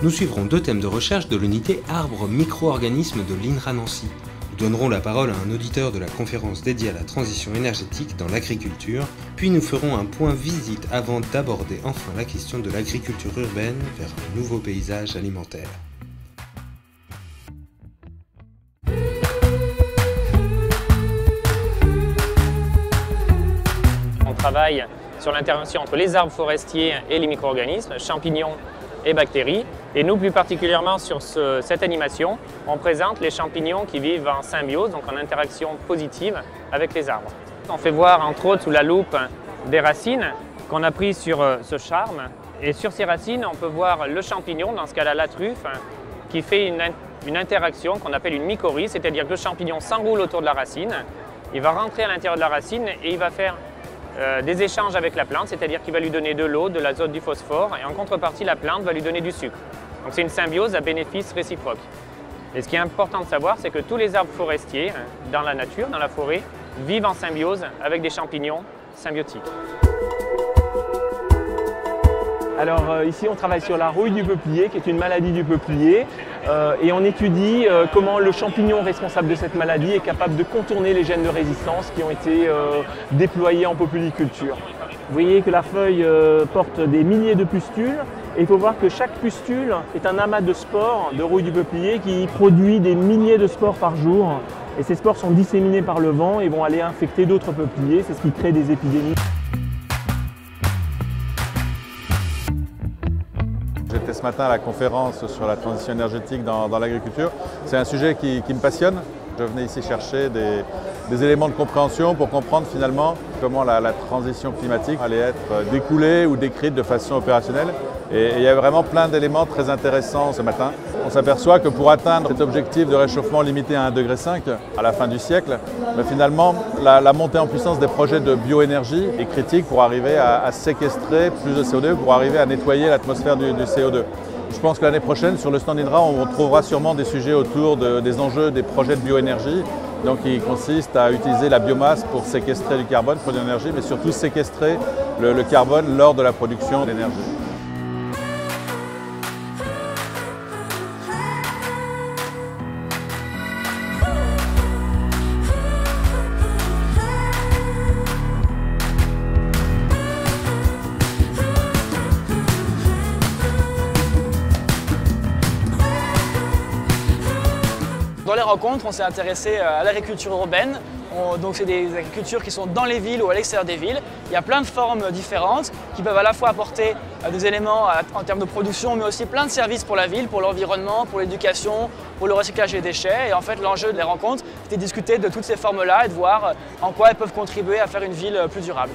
nous suivrons deux thèmes de recherche de l'unité Arbres micro-organismes de l'INRA Nancy. Nous donnerons la parole à un auditeur de la conférence dédiée à la transition énergétique dans l'agriculture, puis nous ferons un point visite avant d'aborder enfin la question de l'agriculture urbaine vers un nouveau paysage alimentaire. On travaille sur l'intervention entre les arbres forestiers et les micro-organismes, champignons et bactéries. Et nous, plus particulièrement sur cette animation, on présente les champignons qui vivent en symbiose, donc en interaction positive avec les arbres. On fait voir entre autres sous la loupe des racines qu'on a pris sur euh, ce charme. Et sur ces racines, on peut voir le champignon, dans ce cas-là la truffe, qui fait une, une interaction qu'on appelle une mycorhize, c'est-à-dire que le champignon s'enroule autour de la racine, il va rentrer à l'intérieur de la racine et il va faire euh, des échanges avec la plante, c'est-à-dire qu'il va lui donner de l'eau, de l'azote, du phosphore, et en contrepartie, la plante va lui donner du sucre. Donc c'est une symbiose à bénéfice réciproque. Et ce qui est important de savoir, c'est que tous les arbres forestiers, hein, dans la nature, dans la forêt, vivent en symbiose avec des champignons symbiotiques. Alors euh, ici on travaille sur la rouille du peuplier qui est une maladie du peuplier euh, et on étudie euh, comment le champignon responsable de cette maladie est capable de contourner les gènes de résistance qui ont été déployés en populiculture. Vous voyez que la feuille porte des milliers de pustules et il faut voir que chaque pustule est un amas de spores de rouille du peuplier qui produit des milliers de spores par jour et ces spores sont disséminés par le vent et vont aller infecter d'autres peupliers, c'est ce qui crée des épidémies. Ce matin à la conférence sur la transition énergétique dans, l'agriculture. C'est un sujet qui, me passionne. Je venais ici chercher des, éléments de compréhension pour comprendre finalement comment la, la transition climatique allait être découlée ou décrite de façon opérationnelle. Et il y a vraiment plein d'éléments très intéressants ce matin. On s'aperçoit que pour atteindre cet objectif de réchauffement limité à 1,5 degré à la fin du siècle, mais finalement, la, montée en puissance des projets de bioénergie est critique pour arriver à, séquestrer plus de CO2, pour arriver à nettoyer l'atmosphère du, CO2. Je pense que l'année prochaine, sur le stand INRA, on trouvera sûrement des sujets autour des enjeux des projets de bioénergie, donc qui consistent à utiliser la biomasse pour séquestrer du carbone, produire de l'énergie, mais surtout séquestrer le carbone lors de la production d'énergie. Dans les rencontres, on s'est intéressé euh, à l'agriculture urbaine. donc c'est des agricultures qui sont dans les villes ou à l'extérieur des villes. Il y a plein de formes différentes qui peuvent à la fois apporter euh, des éléments en termes de production, mais aussi plein de services pour la ville, pour l'environnement, pour l'éducation, pour le recyclage des déchets. Et en fait, l'enjeu des rencontres, c'était de discuter de toutes ces formes-là et de voir euh, en quoi elles peuvent contribuer à faire une ville plus durable.